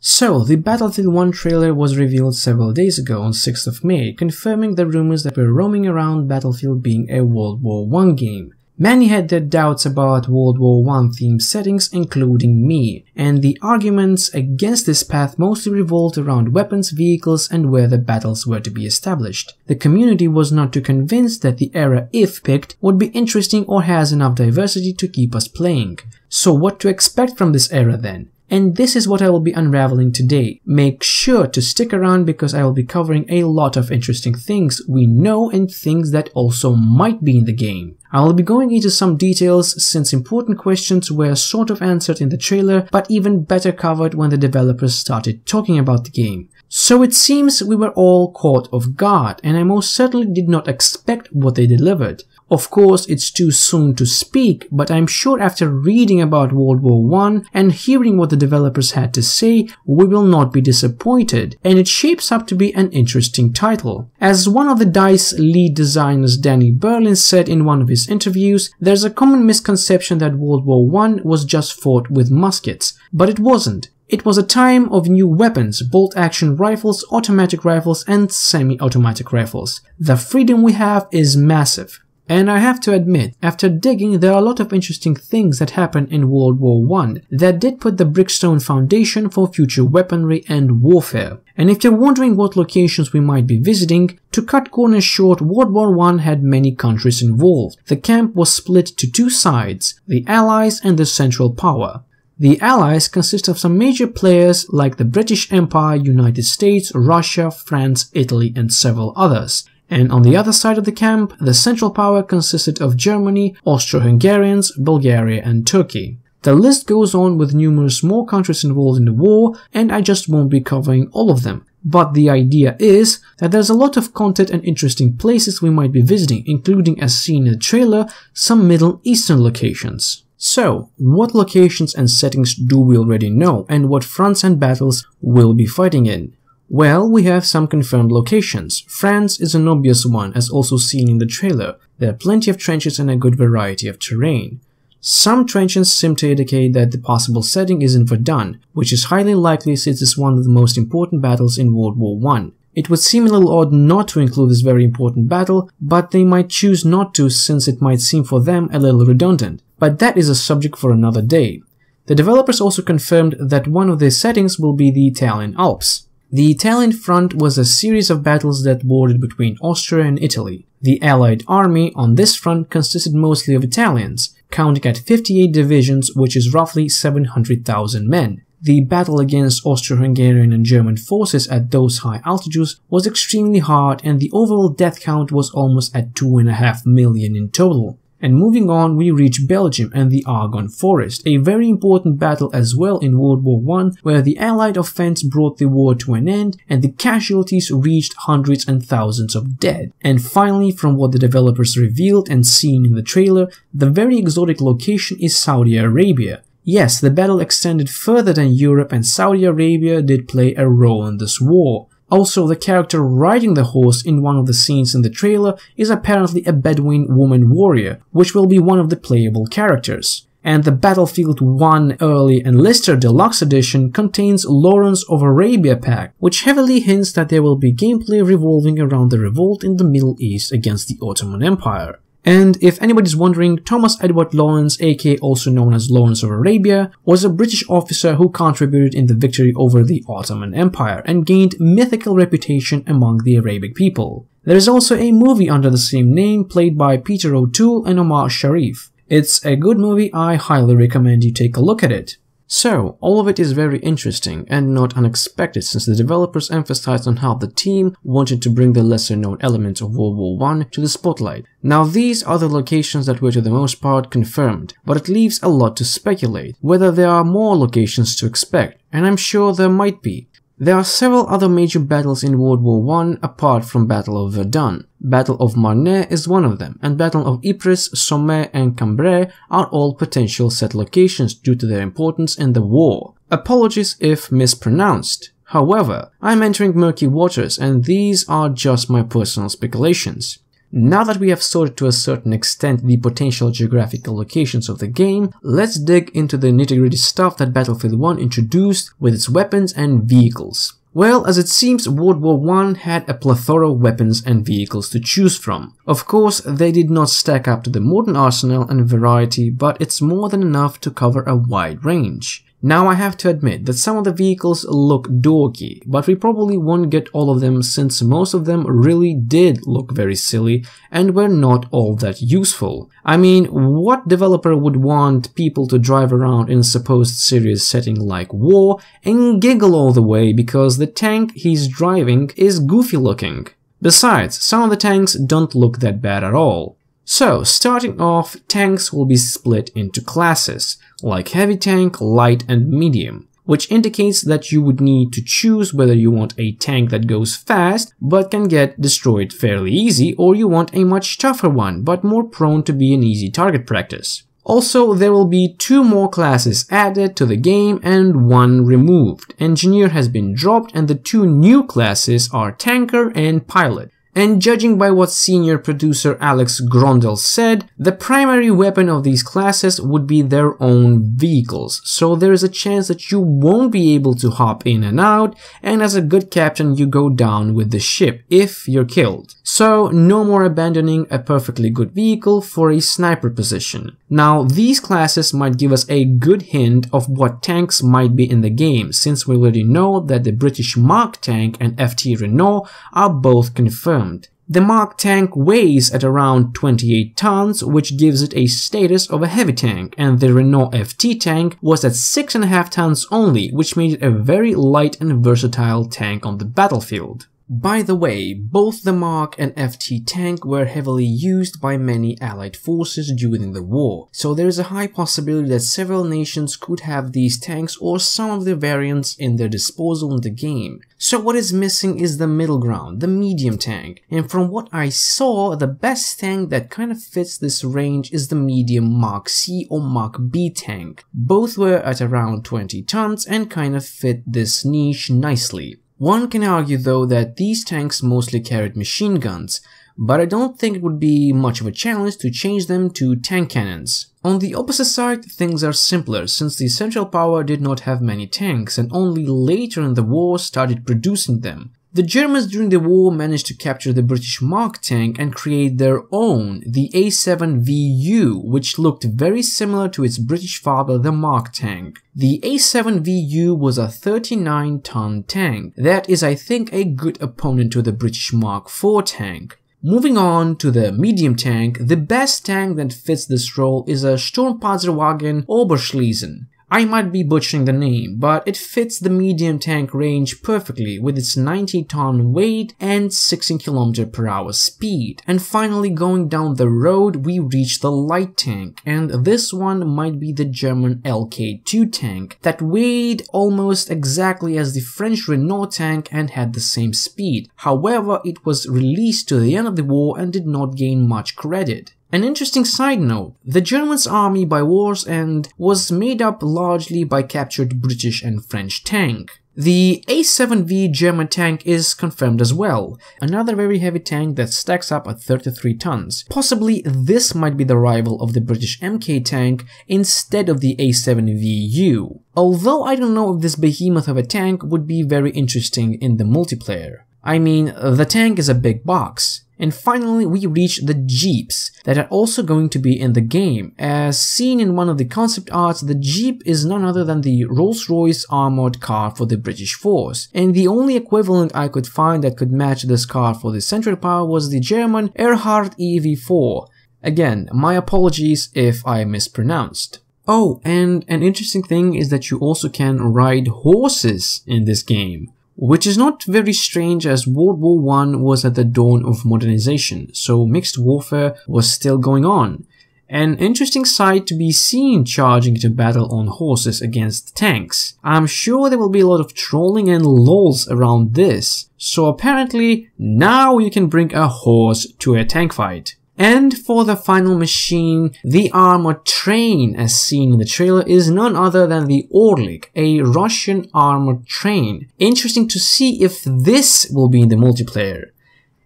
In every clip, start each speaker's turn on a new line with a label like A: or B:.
A: So, the Battlefield 1 trailer was revealed several days ago on 6th of May, confirming the rumors that were roaming around Battlefield being a World War I game. Many had their doubts about World War I themed settings, including me, and the arguments against this path mostly revolved around weapons, vehicles, and where the battles were to be established. The community was not too convinced that the era, if picked, would be interesting or has enough diversity to keep us playing. So what to expect from this era then? And this is what I will be unraveling today. Make sure to stick around because I will be covering a lot of interesting things we know and things that also might be in the game. I will be going into some details since important questions were sort of answered in the trailer but even better covered when the developers started talking about the game. So it seems we were all caught off guard and I most certainly did not expect what they delivered. Of course, it's too soon to speak, but I'm sure after reading about World War I and hearing what the developers had to say, we will not be disappointed, and it shapes up to be an interesting title. As one of the DICE lead designers Danny Berlin said in one of his interviews, there's a common misconception that World War I was just fought with muskets, but it wasn't. It was a time of new weapons, bolt-action rifles, automatic rifles and semi-automatic rifles. The freedom we have is massive. And I have to admit, after digging, there are a lot of interesting things that happened in World War I that did put the Brickstone foundation for future weaponry and warfare. And if you're wondering what locations we might be visiting, to cut corners short, World War I had many countries involved. The camp was split to two sides, the Allies and the Central Power. The Allies consist of some major players like the British Empire, United States, Russia, France, Italy and several others. And on the other side of the camp, the Central Power consisted of Germany, Austro-Hungarians, Bulgaria and Turkey. The list goes on with numerous more countries involved in the war, and I just won't be covering all of them. But the idea is that there's a lot of content and interesting places we might be visiting, including as seen in the trailer, some Middle Eastern locations. So, what locations and settings do we already know, and what fronts and battles will be fighting in? Well, we have some confirmed locations. France is an obvious one as also seen in the trailer. There are plenty of trenches and a good variety of terrain. Some trenches seem to indicate that the possible setting is in Verdun, which is highly likely since it's one of the most important battles in World War I. It would seem a little odd not to include this very important battle, but they might choose not to since it might seem for them a little redundant. But that is a subject for another day. The developers also confirmed that one of their settings will be the Italian Alps. The Italian front was a series of battles that bordered between Austria and Italy. The Allied army on this front consisted mostly of Italians, counting at 58 divisions which is roughly 700,000 men. The battle against Austro-Hungarian and German forces at those high altitudes was extremely hard and the overall death count was almost at 2.5 million in total. And moving on, we reach Belgium and the Argonne Forest, a very important battle as well in World War I, where the Allied offense brought the war to an end and the casualties reached hundreds and thousands of dead. And finally, from what the developers revealed and seen in the trailer, the very exotic location is Saudi Arabia. Yes, the battle extended further than Europe and Saudi Arabia did play a role in this war. Also, the character riding the horse in one of the scenes in the trailer is apparently a Bedouin woman warrior, which will be one of the playable characters. And the Battlefield 1 Early Enlister Deluxe Edition contains Lawrence of Arabia pack, which heavily hints that there will be gameplay revolving around the revolt in the Middle East against the Ottoman Empire. And if anybody's wondering, Thomas Edward Lawrence, aka also known as Lawrence of Arabia, was a British officer who contributed in the victory over the Ottoman Empire and gained mythical reputation among the Arabic people. There is also a movie under the same name played by Peter O'Toole and Omar Sharif. It's a good movie, I highly recommend you take a look at it. So, all of it is very interesting and not unexpected since the developers emphasized on how the team wanted to bring the lesser known elements of World War I to the spotlight. Now these are the locations that were to the most part confirmed, but it leaves a lot to speculate, whether there are more locations to expect, and I'm sure there might be. There are several other major battles in World War I apart from Battle of Verdun. Battle of Marne is one of them, and Battle of Ypres, Somme and Cambrai are all potential set locations due to their importance in the war. Apologies if mispronounced. However, I'm entering murky waters and these are just my personal speculations. Now that we have sorted to a certain extent the potential geographical locations of the game, let's dig into the nitty-gritty stuff that Battlefield 1 introduced with its weapons and vehicles. Well, as it seems, World War I had a plethora of weapons and vehicles to choose from. Of course, they did not stack up to the modern arsenal and variety, but it's more than enough to cover a wide range. Now I have to admit that some of the vehicles look dorky, but we probably won't get all of them since most of them really did look very silly and were not all that useful. I mean, what developer would want people to drive around in a supposed serious setting like war and giggle all the way because the tank he's driving is goofy looking? Besides, some of the tanks don't look that bad at all. So, starting off, tanks will be split into classes, like heavy tank, light and medium, which indicates that you would need to choose whether you want a tank that goes fast but can get destroyed fairly easy or you want a much tougher one but more prone to be an easy target practice. Also, there will be two more classes added to the game and one removed. Engineer has been dropped and the two new classes are Tanker and Pilot. And judging by what senior producer Alex Grøndal said, the primary weapon of these classes would be their own vehicles, so there is a chance that you won't be able to hop in and out, and as a good captain you go down with the ship if you're killed. So no more abandoning a perfectly good vehicle for a sniper position. Now these classes might give us a good hint of what tanks might be in the game, since we already know that the British Mark tank and FT Renault are both confirmed. The Mark tank weighs at around 28 tons, which gives it a status of a heavy tank, and the Renault FT tank was at 6.5 tons only, which made it a very light and versatile tank on the battlefield. By the way, both the Mark and FT tank were heavily used by many allied forces during the war, so there is a high possibility that several nations could have these tanks or some of their variants in their disposal in the game. So what is missing is the middle ground, the medium tank, and from what I saw, the best tank that kind of fits this range is the medium Mark C or Mark B tank. Both were at around 20 tons and kind of fit this niche nicely. One can argue though that these tanks mostly carried machine guns, but I don't think it would be much of a challenge to change them to tank cannons. On the opposite side, things are simpler since the Central Power did not have many tanks and only later in the war started producing them. The Germans during the war managed to capture the British Mark tank and create their own, the A7VU, which looked very similar to its British father, the Mark tank. The A7VU was a 39-ton tank. That is, I think, a good opponent to the British Mark IV tank. Moving on to the medium tank, the best tank that fits this role is a Sturmpanzerwagen Oberschlesien. I might be butchering the name, but it fits the medium tank range perfectly with its 90 ton weight and 16 km per hour speed. And finally going down the road we reach the light tank and this one might be the German LK2 tank that weighed almost exactly as the French Renault tank and had the same speed. However, it was released to the end of the war and did not gain much credit. An interesting side note, the Germans army by war's end was made up largely by captured British and French tank. The A7V German tank is confirmed as well, another very heavy tank that stacks up at 33 tons. Possibly this might be the rival of the British MK tank instead of the A7VU, although I don't know if this behemoth of a tank would be very interesting in the multiplayer. I mean, the tank is a big box, and finally, we reach the Jeeps that are also going to be in the game. As seen in one of the concept arts, the Jeep is none other than the Rolls-Royce armored car for the British force. And the only equivalent I could find that could match this car for the Central Power was the German Ehrhardt EV4. Again, my apologies if I mispronounced. Oh, and an interesting thing is that you also can ride horses in this game which is not very strange as World War I was at the dawn of modernization, so mixed warfare was still going on. An interesting sight to be seen charging into battle on horses against tanks. I'm sure there will be a lot of trolling and lols around this, so apparently now you can bring a horse to a tank fight. And for the final machine, the armored train as seen in the trailer is none other than the Orlik, a Russian armored train. Interesting to see if this will be in the multiplayer.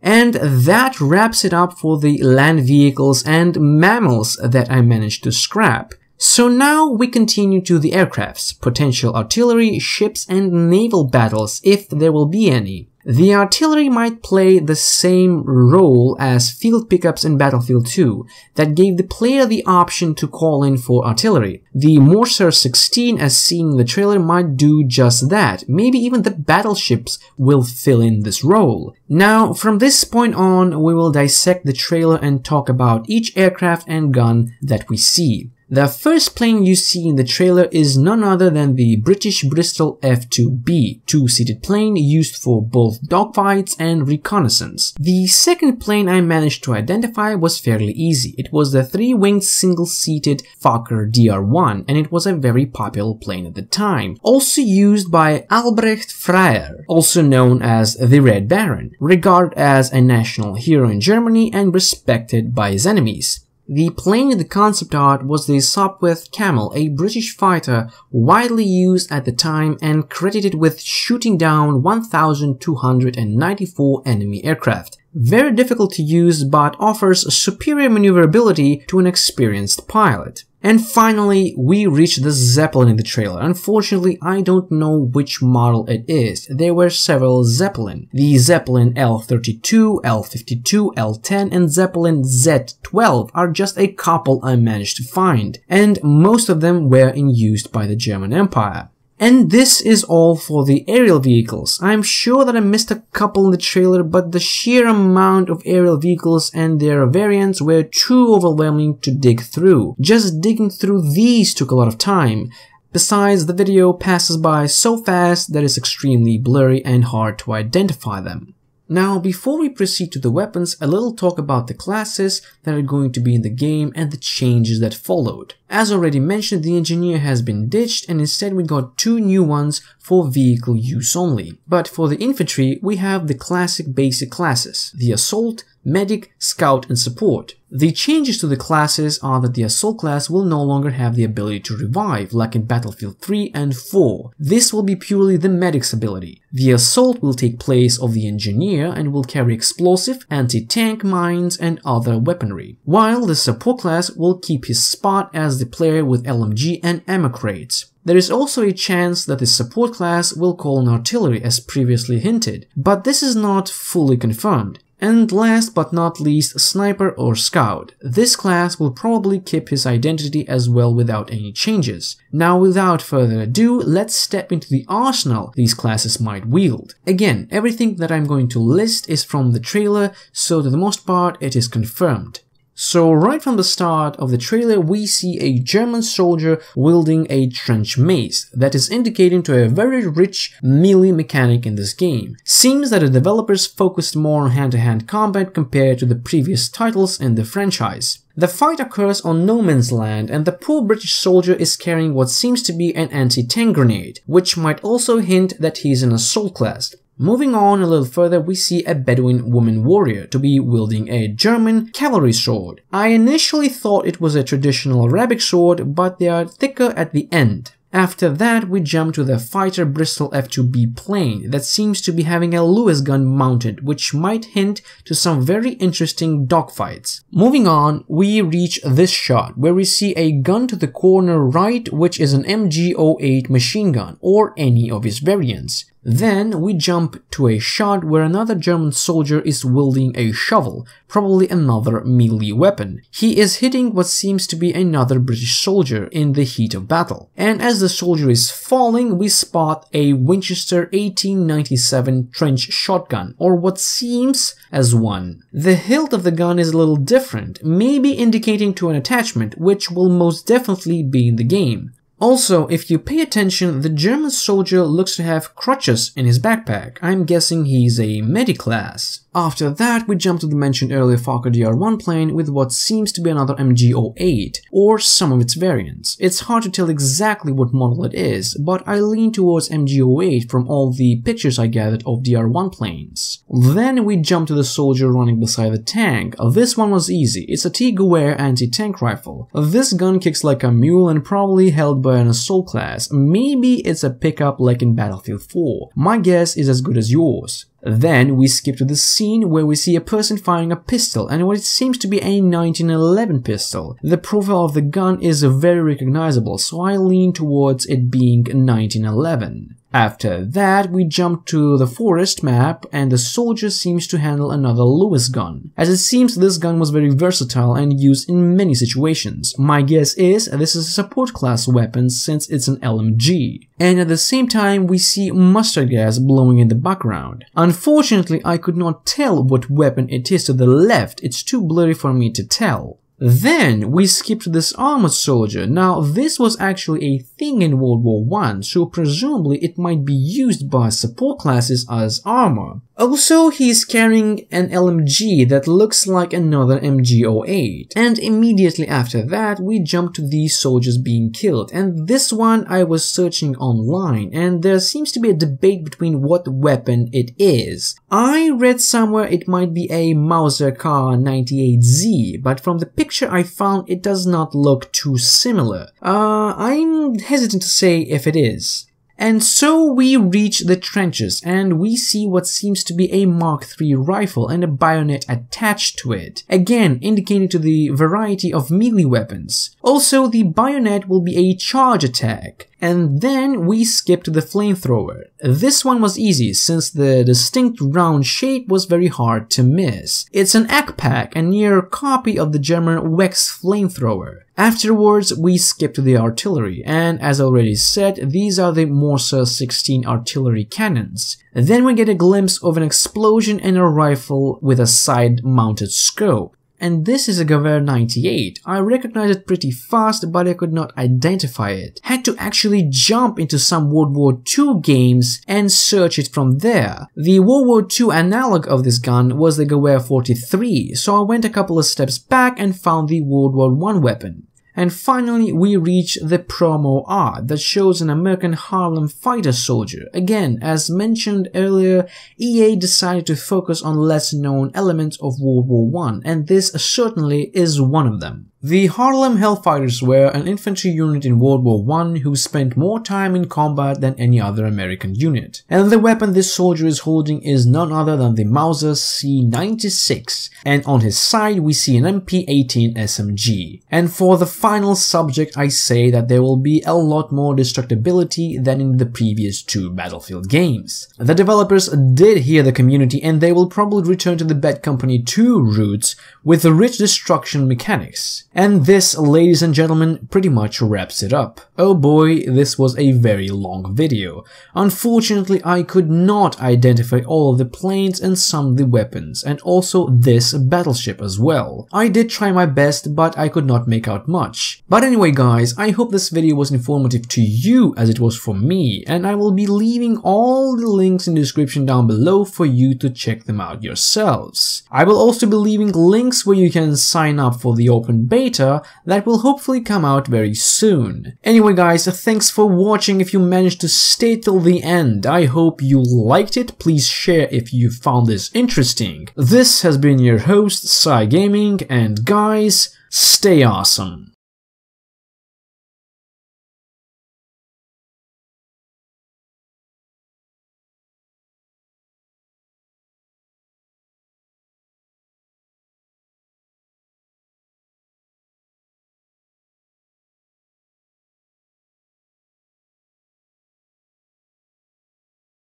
A: And that wraps it up for the land vehicles and mammals that I managed to scrap. So now we continue to the aircrafts, potential artillery, ships and naval battles if there will be any. The artillery might play the same role as field pickups in Battlefield 2 that gave the player the option to call in for artillery. The Morser 16 as seen in the trailer might do just that, maybe even the battleships will fill in this role. Now, from this point on, we will dissect the trailer and talk about each aircraft and gun that we see. The first plane you see in the trailer is none other than the British Bristol F-2B, two-seated plane used for both dogfights and reconnaissance. The second plane I managed to identify was fairly easy. It was the three-winged single-seated Fokker DR-1 and it was a very popular plane at the time. Also used by Albrecht Freiherr, also known as the Red Baron, regarded as a national hero in Germany and respected by his enemies. The plane in the concept art was the Sopwith Camel, a British fighter widely used at the time and credited with shooting down 1,294 enemy aircraft. Very difficult to use but offers superior maneuverability to an experienced pilot. And finally, we reach the Zeppelin in the trailer. Unfortunately, I don't know which model it is. There were several Zeppelin. The Zeppelin L32, L52, L10, and Zeppelin Z12 are just a couple I managed to find, and most of them were in use by the German Empire. And this is all for the aerial vehicles. I'm sure that I missed a couple in the trailer, but the sheer amount of aerial vehicles and their variants were too overwhelming to dig through. Just digging through these took a lot of time. Besides, the video passes by so fast that it's extremely blurry and hard to identify them. Now, before we proceed to the weapons, a little talk about the classes that are going to be in the game and the changes that followed. As already mentioned, the engineer has been ditched and instead we got two new ones for vehicle use only. But for the infantry, we have the classic basic classes, the assault, medic, scout and support. The changes to the classes are that the assault class will no longer have the ability to revive like in Battlefield 3 and 4. This will be purely the medic's ability. The assault will take place of the engineer and will carry explosive, anti-tank mines and other weaponry, while the support class will keep his spot as the player with LMG and ammo crates. There is also a chance that the support class will call an artillery as previously hinted, but this is not fully confirmed. And last but not least, Sniper or Scout. This class will probably keep his identity as well without any changes. Now without further ado, let's step into the arsenal these classes might wield. Again, everything that I'm going to list is from the trailer, so to the most part it is confirmed. So right from the start of the trailer we see a German soldier wielding a trench mace that is indicating to a very rich melee mechanic in this game. Seems that the developers focused more on hand-to-hand -hand combat compared to the previous titles in the franchise. The fight occurs on no man's land and the poor British soldier is carrying what seems to be an anti-tank grenade, which might also hint that he's an assault class. Moving on a little further, we see a Bedouin woman warrior to be wielding a German cavalry sword. I initially thought it was a traditional Arabic sword, but they are thicker at the end. After that, we jump to the fighter Bristol F2B plane that seems to be having a Lewis gun mounted, which might hint to some very interesting dogfights. Moving on, we reach this shot where we see a gun to the corner right, which is an MG08 machine gun or any of its variants. Then we jump to a shot where another German soldier is wielding a shovel, probably another melee weapon. He is hitting what seems to be another British soldier in the heat of battle. And as the soldier is falling, we spot a Winchester 1897 trench shotgun, or what seems as one. The hilt of the gun is a little different, maybe indicating to an attachment, which will most definitely be in the game. Also, if you pay attention, the German soldier looks to have crutches in his backpack. I'm guessing he's a medi-class. After that, we jump to the mentioned earlier Fokker DR1 plane with what seems to be another MG08, or some of its variants. It's hard to tell exactly what model it is, but I lean towards MG08 from all the pictures I gathered of DR1 planes. Then we jump to the soldier running beside the tank. This one was easy, it's a T. Gewehr anti-tank rifle. This gun kicks like a mule and probably held by an assault class, maybe it's a pickup like in Battlefield 4. My guess is as good as yours. Then we skip to the scene where we see a person firing a pistol and what it seems to be a 1911 pistol. The profile of the gun is very recognizable, so I lean towards it being 1911. After that, we jump to the forest map and the soldier seems to handle another Lewis gun. As it seems this gun was very versatile and used in many situations. My guess is this is a support class weapon since it's an LMG. And at the same time, we see mustard gas blowing in the background. Unfortunately, I could not tell what weapon it is to the left, it's too blurry for me to tell. Then we skip to this armored soldier. Now this was actually a thing in World War I, so presumably it might be used by support classes as armor. Also, he's carrying an LMG that looks like another MG08. And immediately after that, we jump to these soldiers being killed. And this one I was searching online, and there seems to be a debate between what weapon it is. I read somewhere it might be a Mauser Kar 98Z, but from the picture I found it does not look too similar. Uh, I'm hesitant to say if it is. And so we reach the trenches and we see what seems to be a Mark III rifle and a bayonet attached to it, again indicating to the variety of melee weapons. Also, the bayonet will be a charge attack, and then we skipped the flamethrower. This one was easy since the distinct round shape was very hard to miss. It's an Ekpak, a near copy of the German Wex flamethrower. Afterwards, we skipped the artillery, and as already said, these are the Morser 16 artillery cannons. Then we get a glimpse of an explosion and a rifle with a side-mounted scope and this is a Gewehr 98. I recognized it pretty fast, but I could not identify it. Had to actually jump into some World War II games and search it from there. The World War II analog of this gun was the Gewehr 43, so I went a couple of steps back and found the World War I weapon. And finally, we reach the promo art that shows an American Harlem fighter soldier. Again, as mentioned earlier, EA decided to focus on less known elements of World War I, and this certainly is one of them. The Harlem Hellfighters were an infantry unit in World War I who spent more time in combat than any other American unit. And the weapon this soldier is holding is none other than the Mauser C96, and on his side we see an MP18 SMG. And for the final subject I say that there will be a lot more destructibility than in the previous two Battlefield games. The developers did hear the community and they will probably return to the Bad Company 2 roots with the rich destruction mechanics. And this, ladies and gentlemen, pretty much wraps it up. Oh boy, this was a very long video. Unfortunately, I could not identify all of the planes and some of the weapons, and also this battleship as well. I did try my best, but I could not make out much. But anyway guys, I hope this video was informative to you as it was for me, and I will be leaving all the links in the description down below for you to check them out yourselves. I will also be leaving links where you can sign up for the open beta that will hopefully come out very soon. Anyway guys, thanks for watching if you managed to stay till the end. I hope you liked it, please share if you found this interesting. This has been your host, SAI Gaming, and guys, stay awesome.